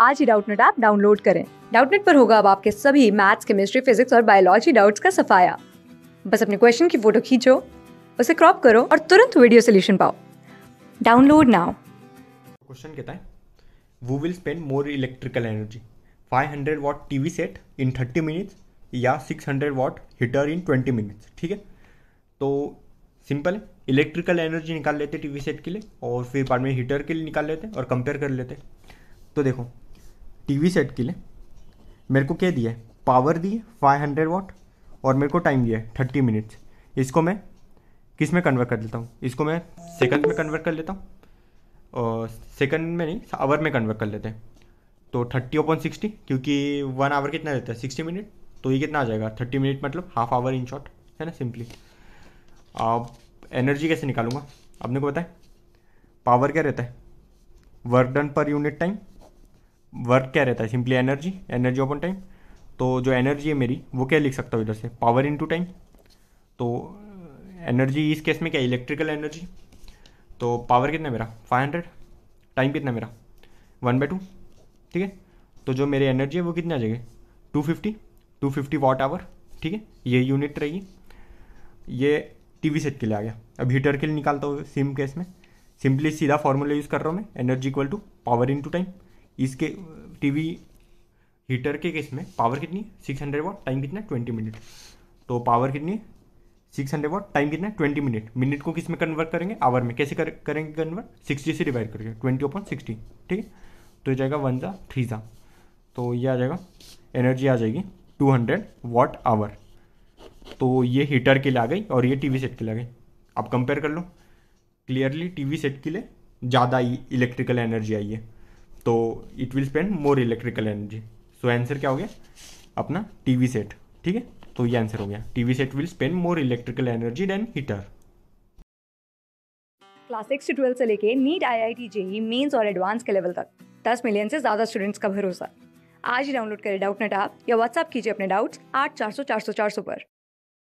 आज ही Doubtnut app download करें। डाउटनेट पर होगा अब आपके सभी मैथ्स, केमिस्ट्री, फिजिक्स और बायोलॉजी डाउट्स का सफाया। बस अपने क्वेश्चन की फ़ोटो खींचो, उसे क्रॉप करो और तुरंत वीडियो सोल्यूशन पाओ। Download now. क्वेश्चन कहता है वो will spend more electrical energy 500 watt TV set in 30 minutes या 600 वॉट हीटर इन 20 मिनट्स ठीक है? तो सिंपल है। इलेक्ट्रिकल एनर्जी निकाल लेते टीवी सेट के लिए और फिर बाद में हीटर के लिए निकाल लेते और कंपेयर कर लेते। तो देखो टीवी सेट के लिए। मेरे को क्या दिया है? पावर दी है फाइव हंड्रेड वॉट और मेरे को टाइम दिया है थर्टी मिनट्स इसको मैं किसमें कन्वर्ट कर लेता हूँ? इसको मैं सेकंड में कन्वर्ट कर लेता हूँ, और सेकंड में नहीं आवर में कन्वर्ट कर लेते हैं। तो थर्टी ओपन सिक्सटी क्योंकि वन आवर कितना देता है? सिक्सटी मिनट तो ये कितना आ जाएगा? थर्टी मिनट मतलब हाफ़ आवर इन शॉर्ट है ना सिंपली अब एनर्जी कैसे निकालूँगा? आपने को पता पावर क्या रहता है? Work done per unit time work क्या रहता है? Simply energy energy upon time तो जो एनर्जी है मेरी, वो क्या लिख सकता हूँ इधर से? पावर इनटू टाइम तो एनर्जी इस केस में क्या? इलेक्ट्रिकल एनर्जी तो पावर कितना मेरा? फाइव हंड्रेड टाइम कितना मेरा? वन बाई टू ठीक है? तो जो मेरी एनर्जी है, वो कितनी आ जाएगी? Two fifty two fifty watt hour ठीक है? ये यूनिट रहेगी. ये टीवी सेट के लिए आ गया. अब हीटर के लिए निकालता हूँ सिम केस में. सिंपली सीधा फॉर्मूला यूज़ कर रहा हूँ मैं. Energy equal to power into time इसके टीवी हीटर के केस में पावर कितनी सिक्स हंड्रेड वॉट टाइम कितना ट्वेंटी मिनट तो पावर कितनी सिक्स हंड्रेड वॉट टाइम कितना ट्वेंटी मिनट मिनट को किसमें कन्वर्ट करेंगे? आवर में. कैसे कर, करेंगे कन्वर्ट सिक्सटी से डिवाइड करके ट्वेंटी ओपन सिक्सटी ठीक है? तो ये जाएगा वन ज़ा थ्री ज़ा. तो ये आ जाएगा एनर्जी आ जाएगी टू हंड्रेड वॉट आवर तो ये हीटर के लिए आ गई और ये टीवी सेट के लिए आ गई. आप कंपेयर कर लो. क्लियरली टीवी सेट के लिए ज़्यादा इलेक्ट्रिकल एनर्जी आई है. तो it will spend more electrical energy so answer क्या हो गया? अपना टीवी सेट ठीक है? तो ये आंसर हो गया. TV set will spend more electrical energy than heater class six से ट्वेल्थ से लेके NEET I I T JEE mains और एडवांस के लेवल तक. दस मिलियन से ज़्यादा स्टूडेंट्स का भरोसा. आज ही डाउनलोड करें डाउट नेट आप या व्हाट्सअप कीजिए अपने डाउट्स आठ चार सौ चार सौ चार सौ पर.